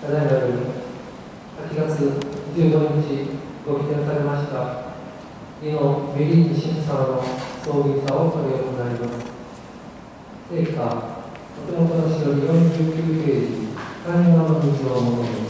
ただいまより8月15日ご起点されました井野メリーチ神様の葬儀さを取り行います。陛下お手元の資料に49ページ寛容の水を求め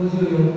54ペー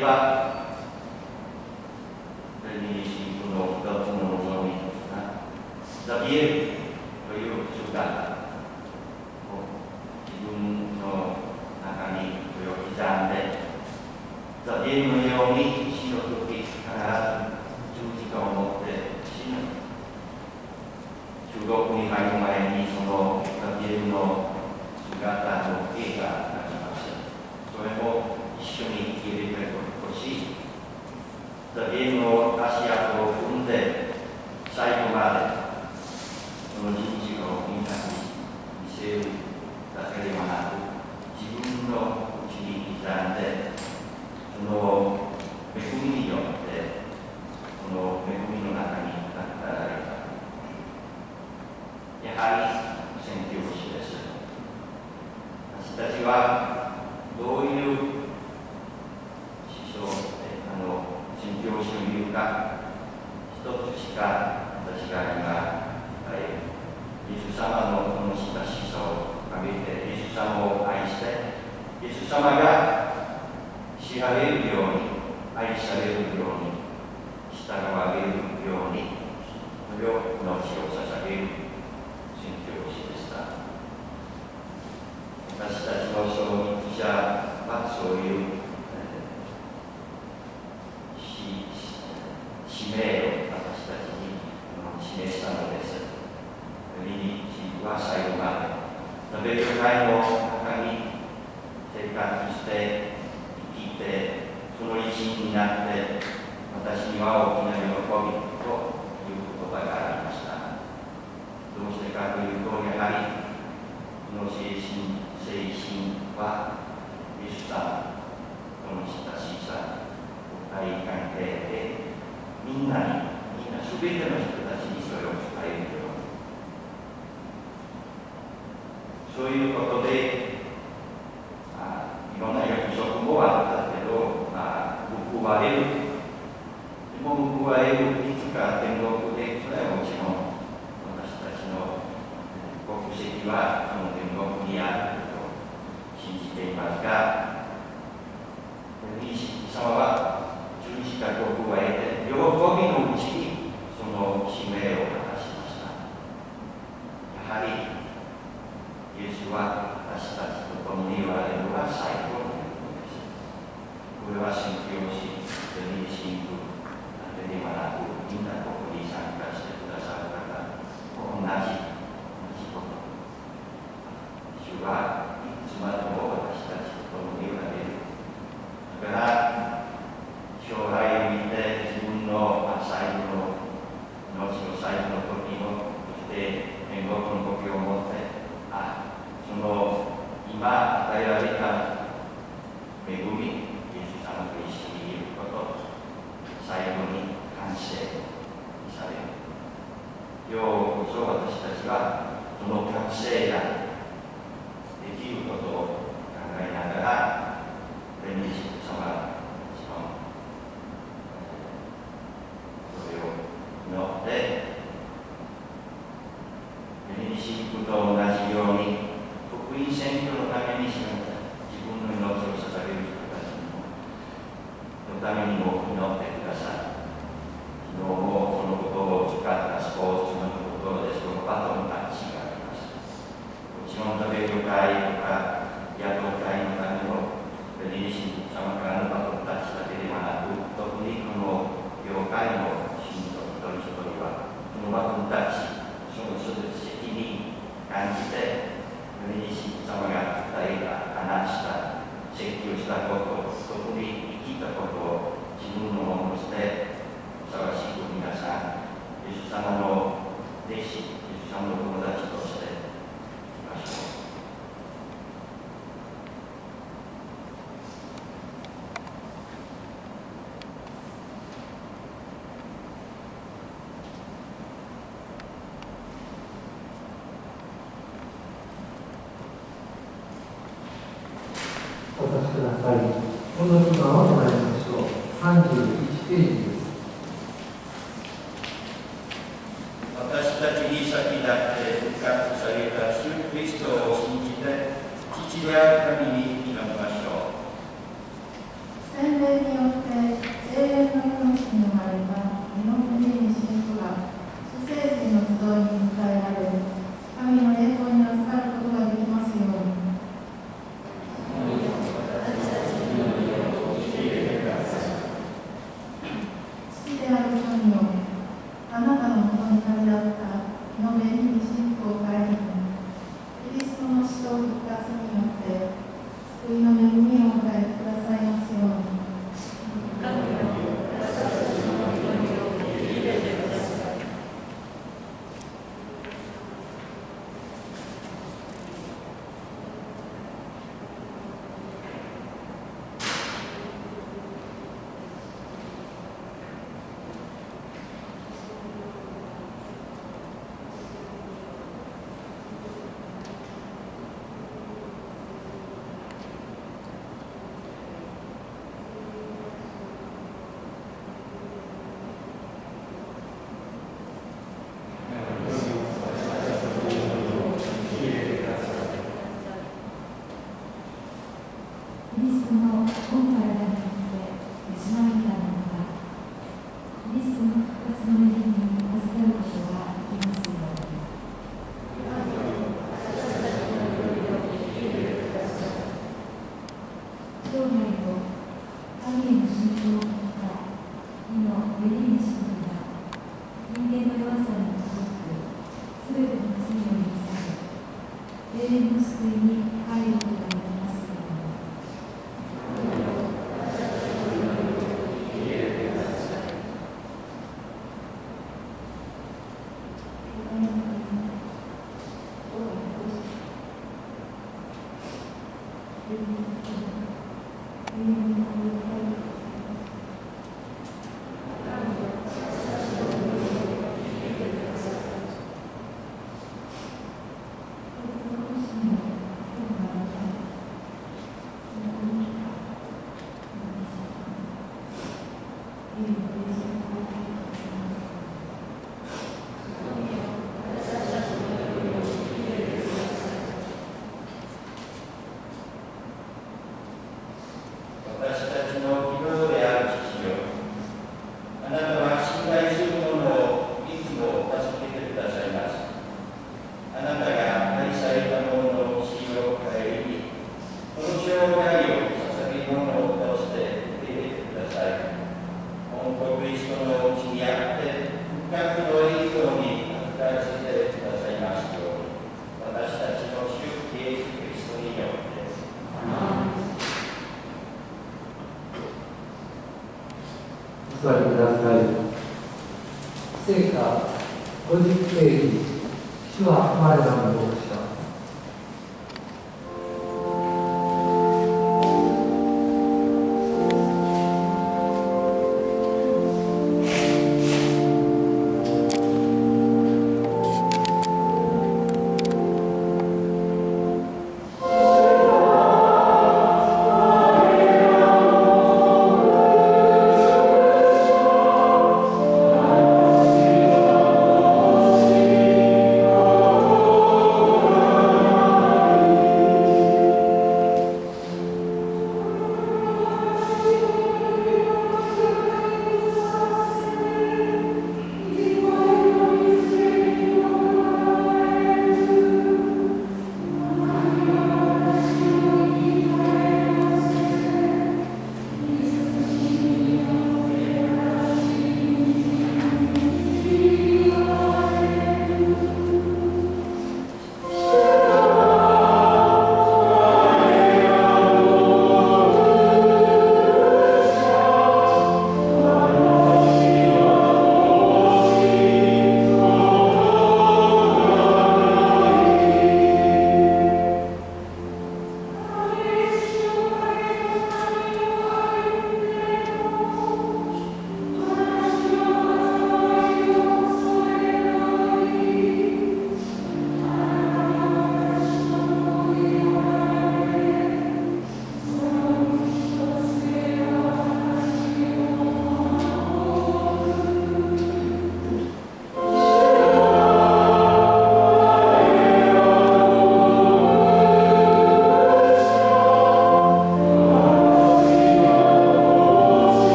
Pak. Dan ini untuk kita menolong kami. Tapi ya. significato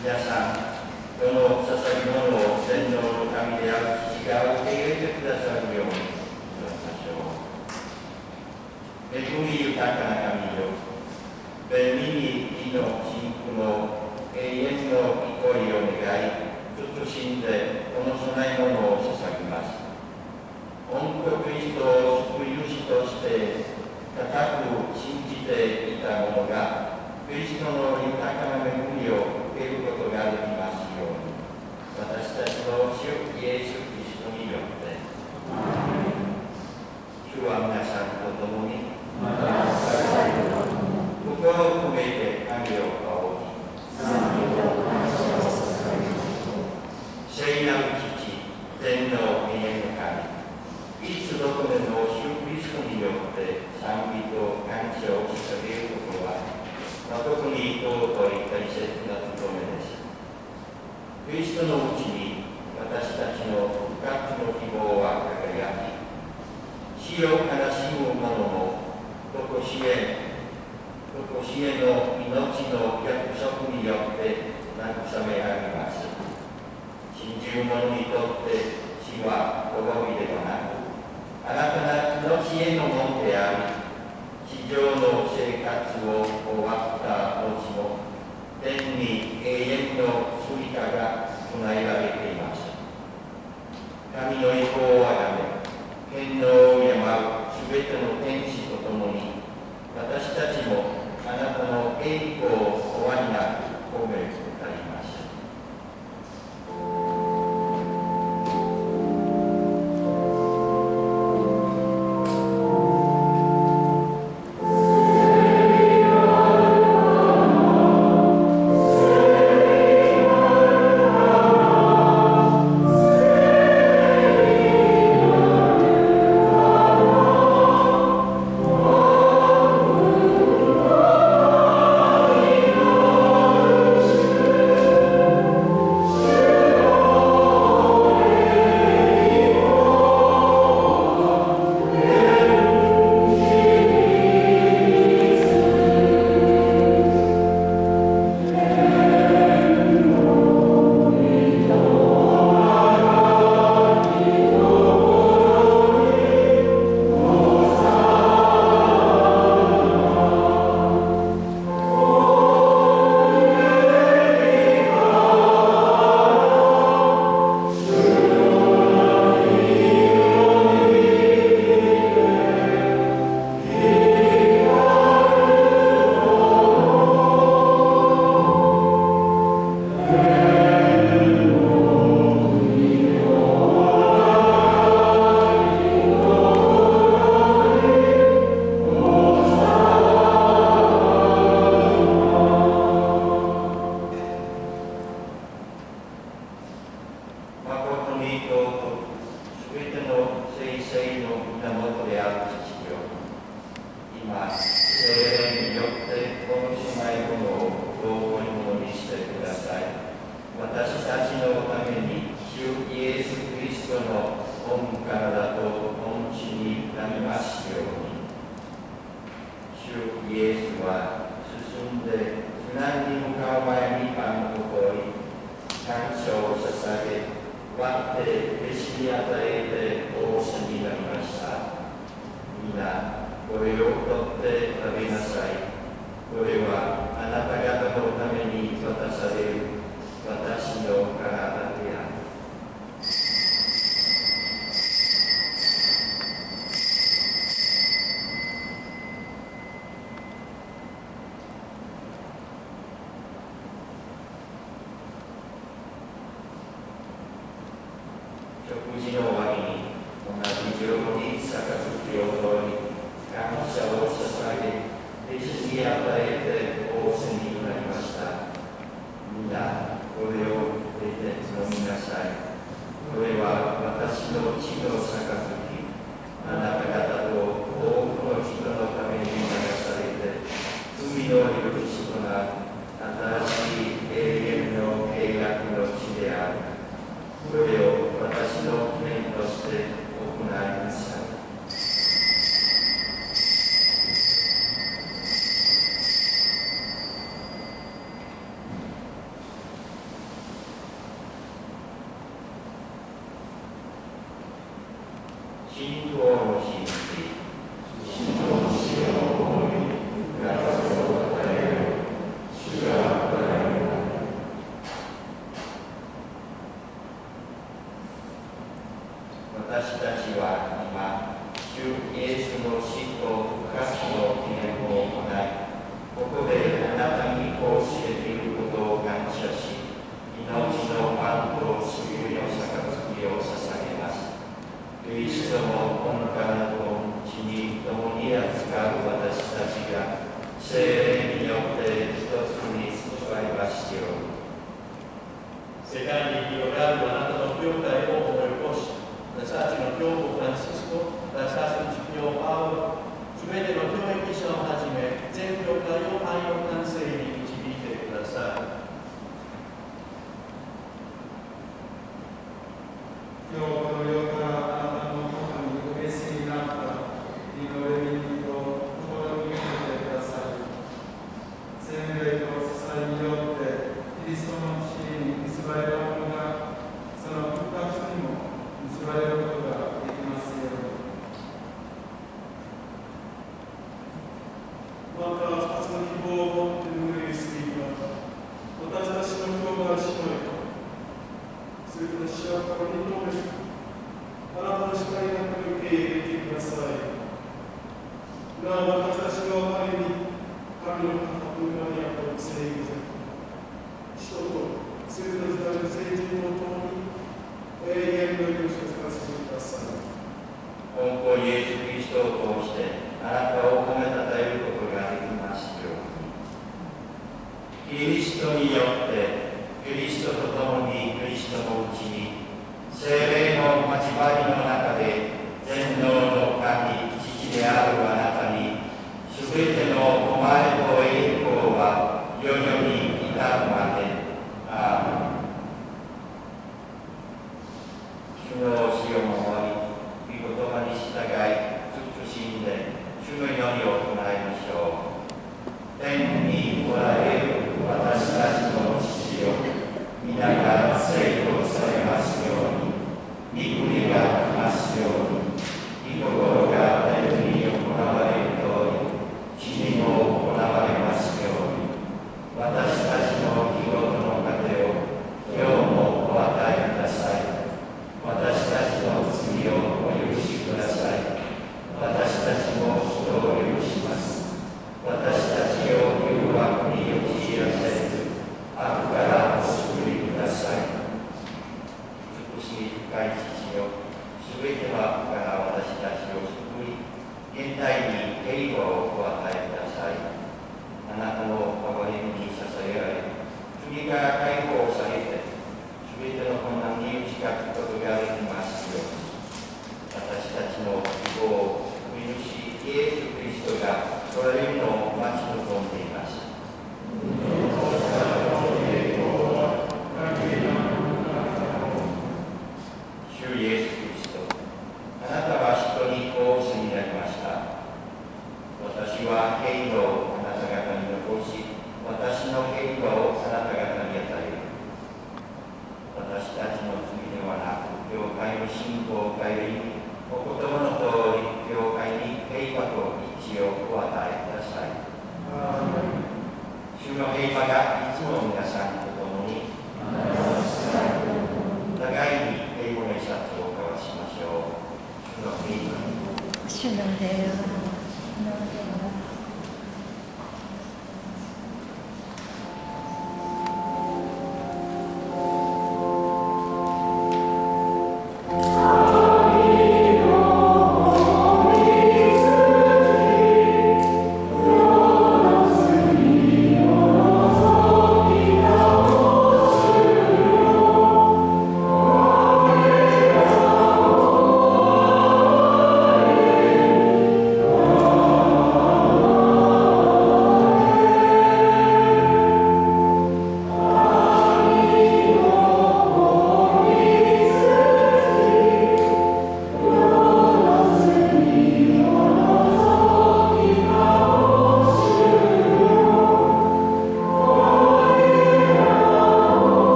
皆さん、この捧げ物を天皇の神である父が受け入れてくださるように祈りましょう。恵み豊かな神よ、便利に義の信福の永遠の憩いを願い、慎んでこの供え物を捧げます。本当クリストを救い主として固く信じていた者が、クリストの豊かな恵みを受けることができますように、私たちの主イエス・キリストによって、主は皆さんと共に、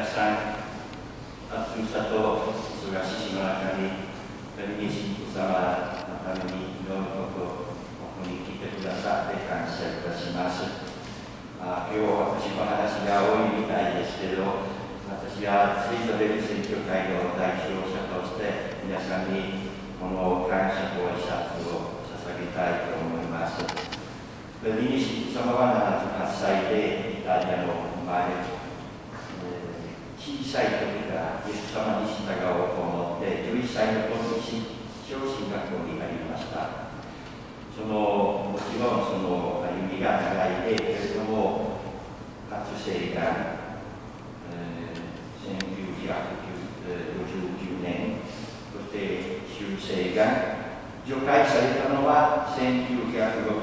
皆さん、暑さと忙しいの中に、神に様のために祈ることここに来てくださって感謝いたします。あ今日私の話が多いみたいですけど、私は水素ベル選挙会の代表者として皆さんにこの感謝と挨拶を捧げたいと思います。ベルニシ様は78歳でイタリアの生まれ小さい時からイエス様に従おうと思って11歳の頃に新小進学校に入りました。そのもちろんその歩みが長いでけれども初生が、えー、1959年そして修正が除外されたのは1959年。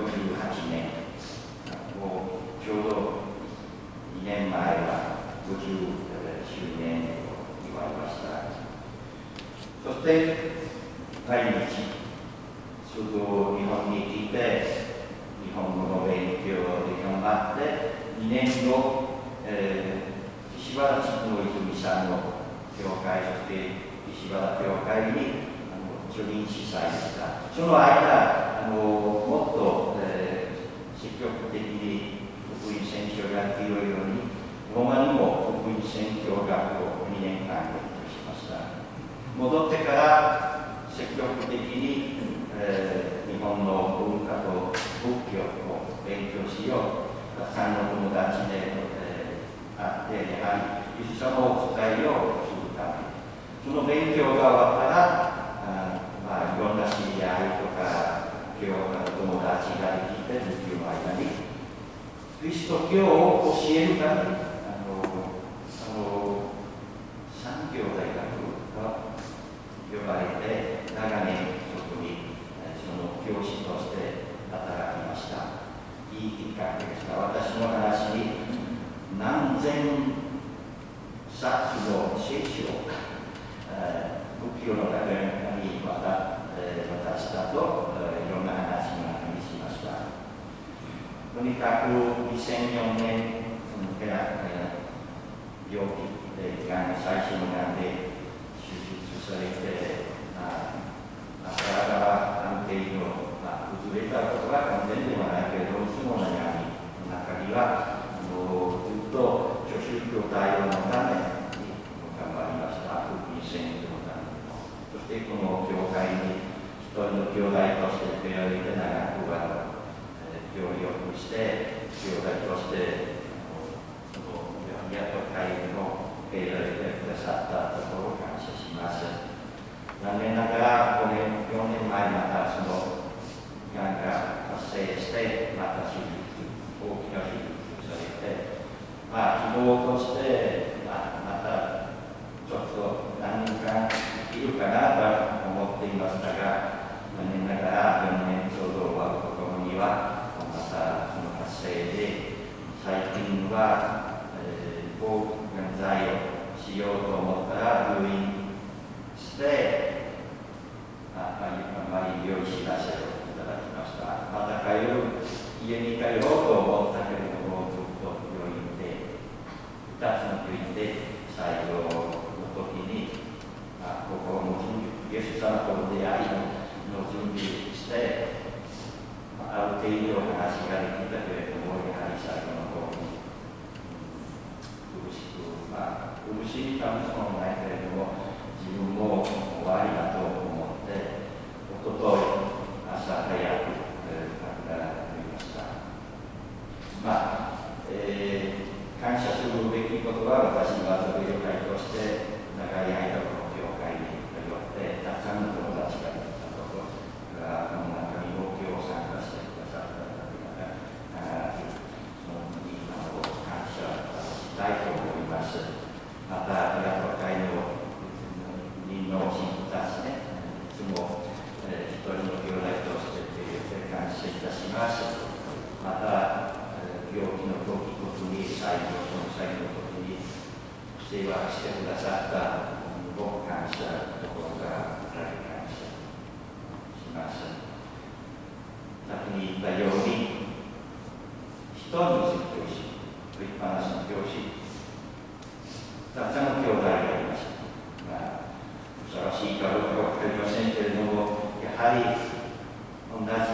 on that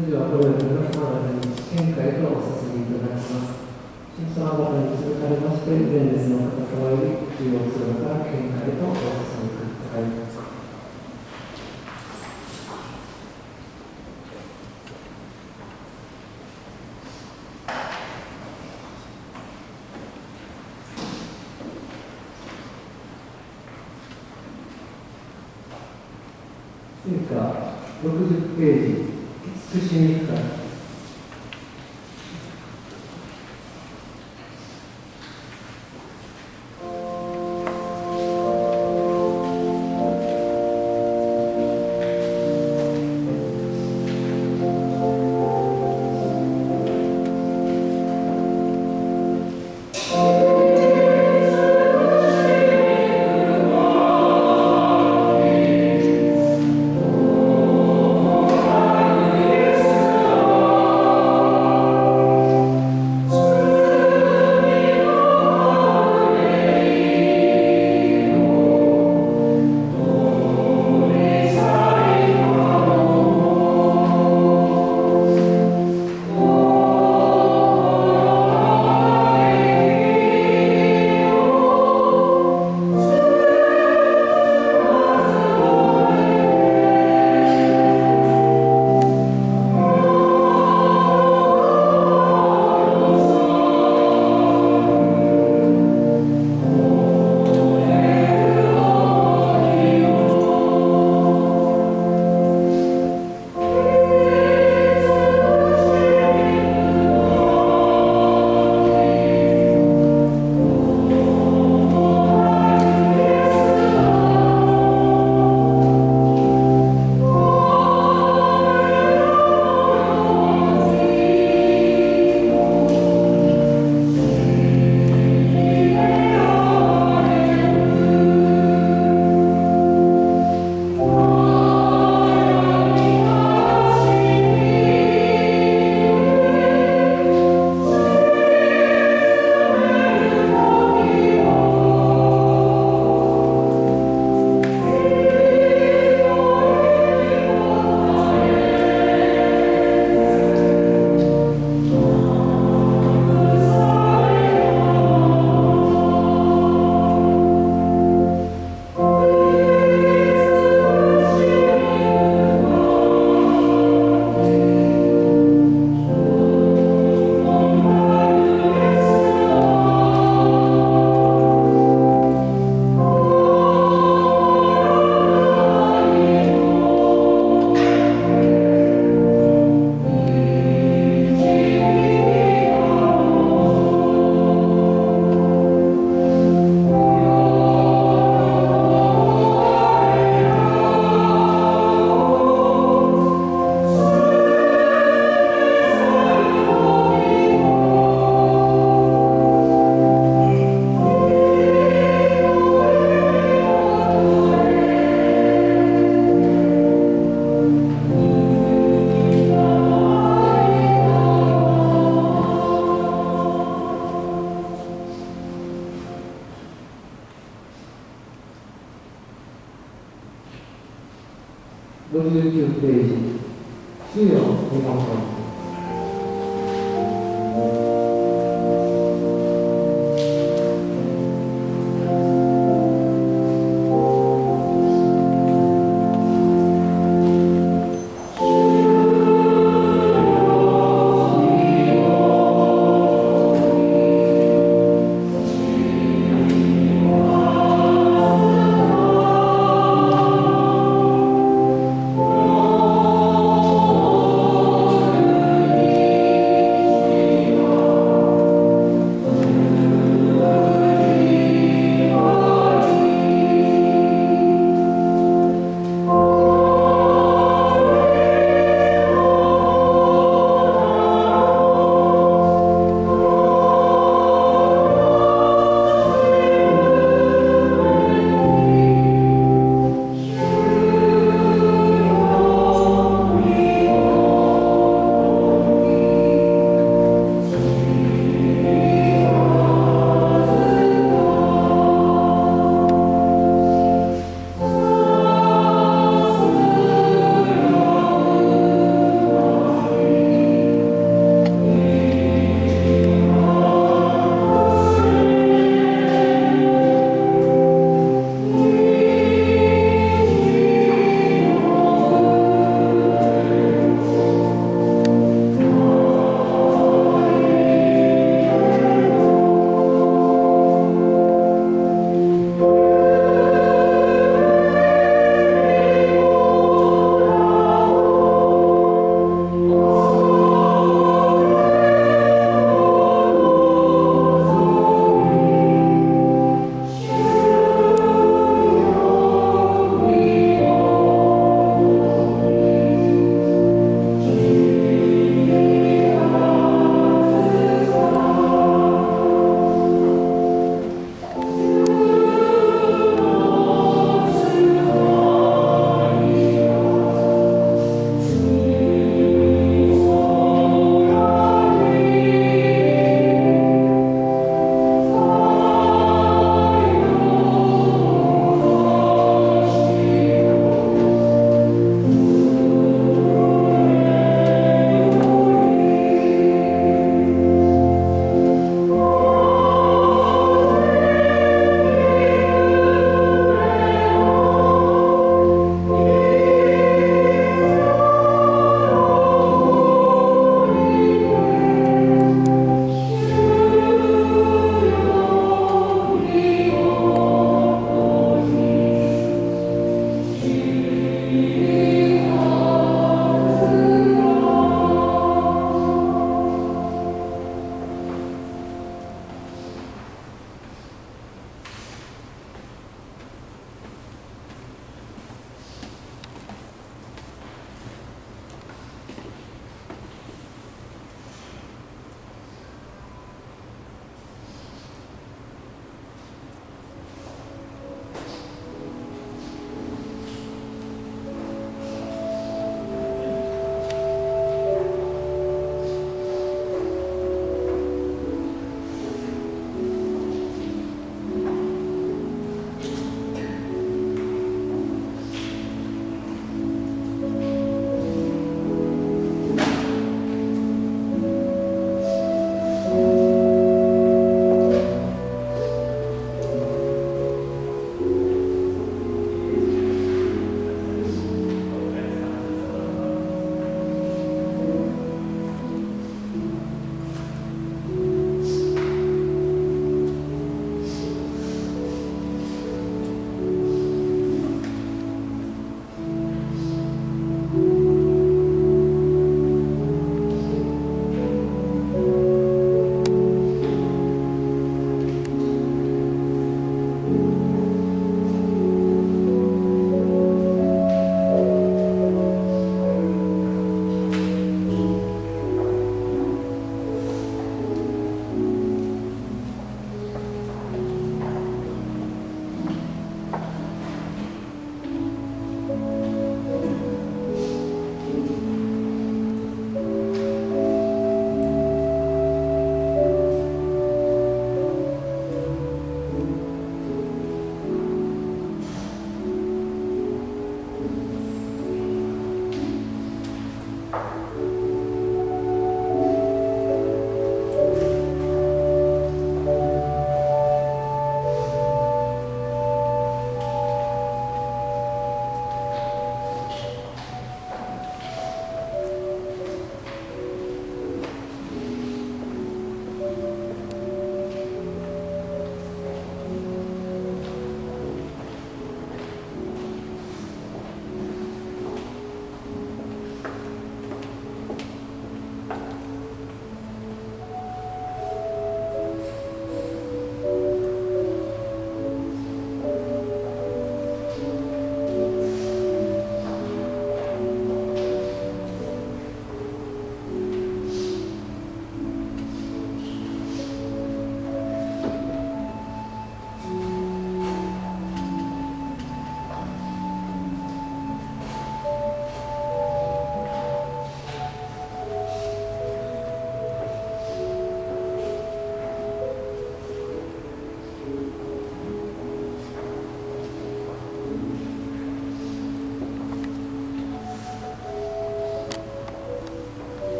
それではこれより皆様方に献花へとお進みいただきます。神様方に続かれまして、前列の方様より中央姿から献花へとお進みください。60ページ、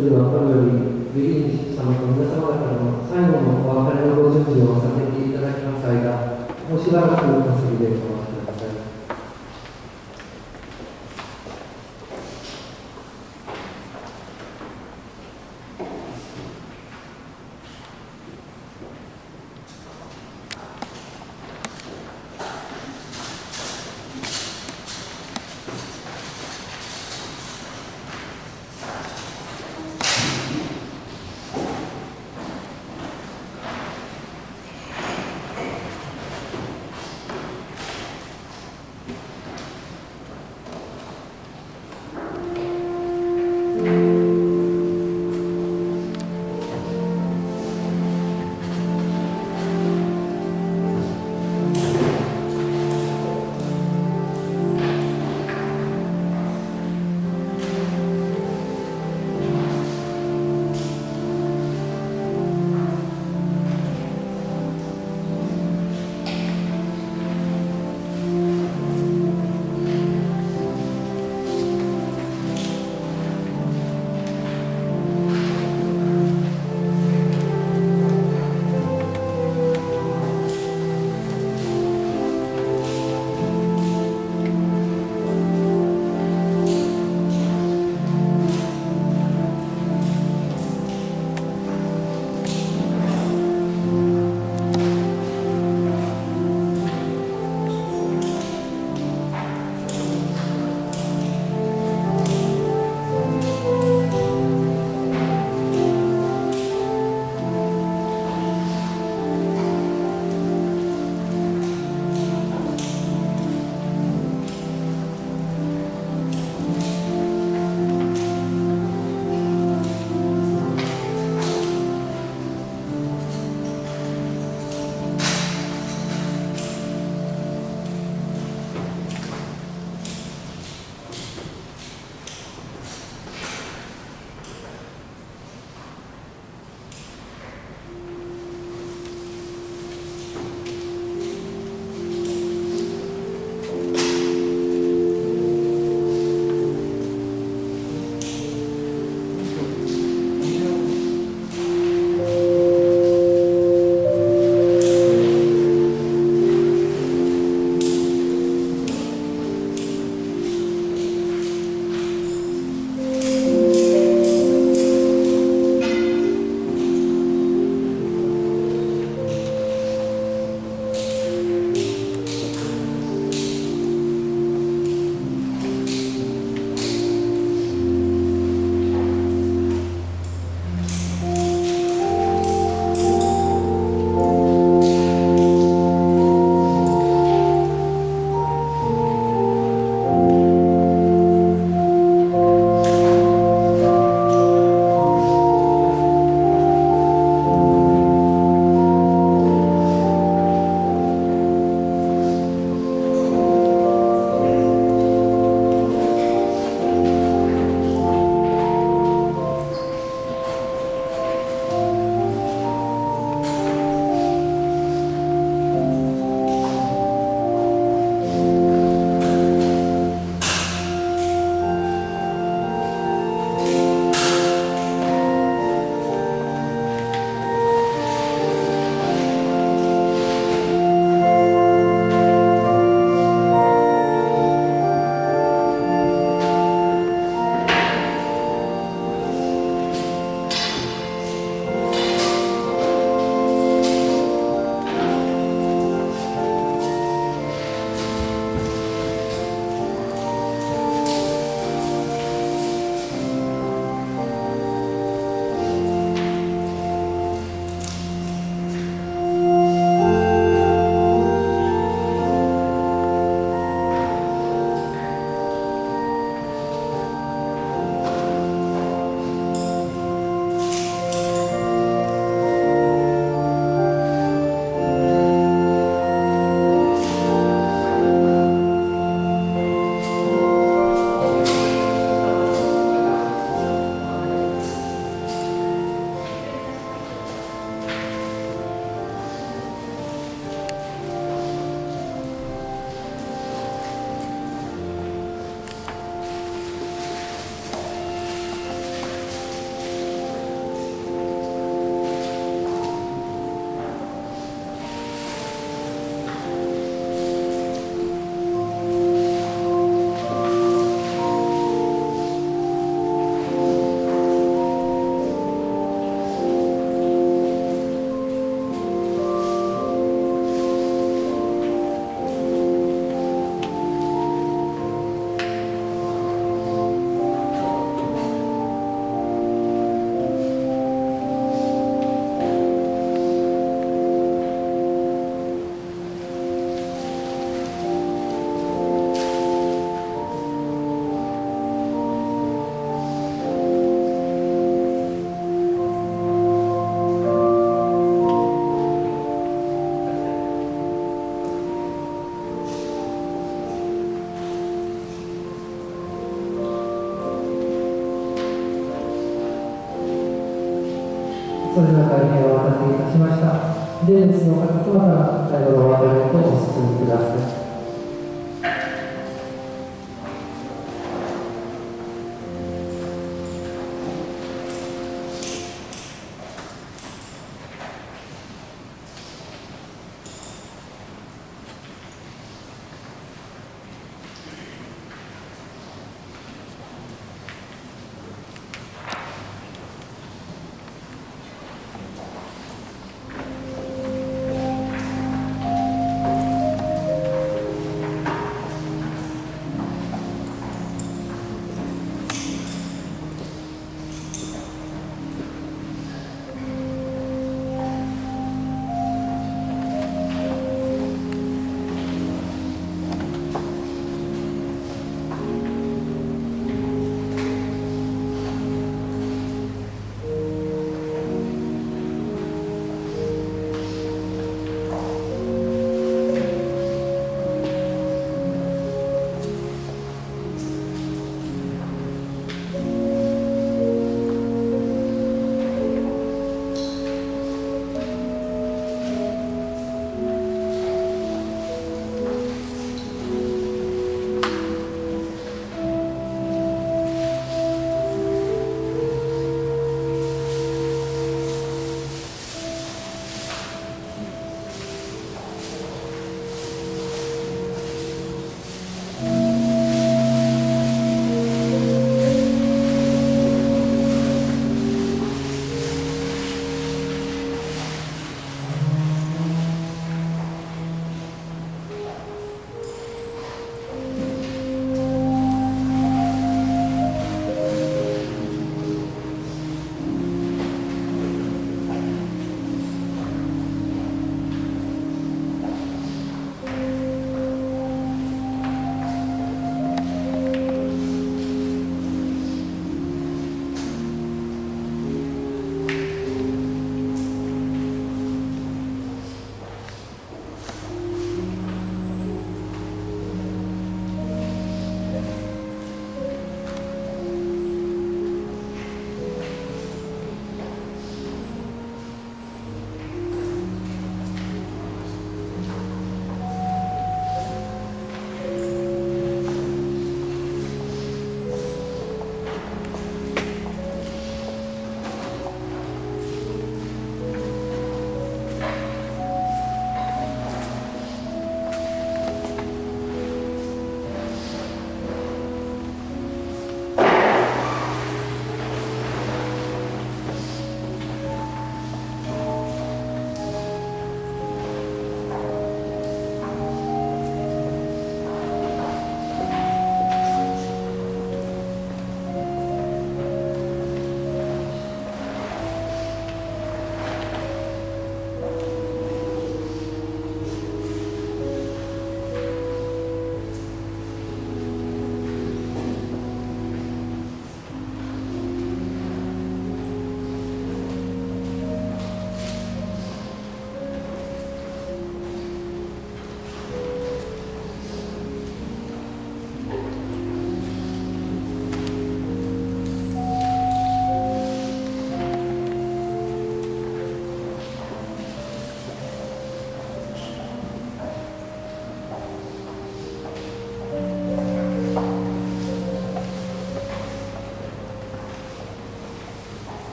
それでは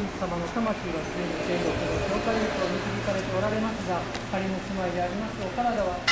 神様の魂がすでに天国の教会へと導かれておられますが仮の住まいでありますお体は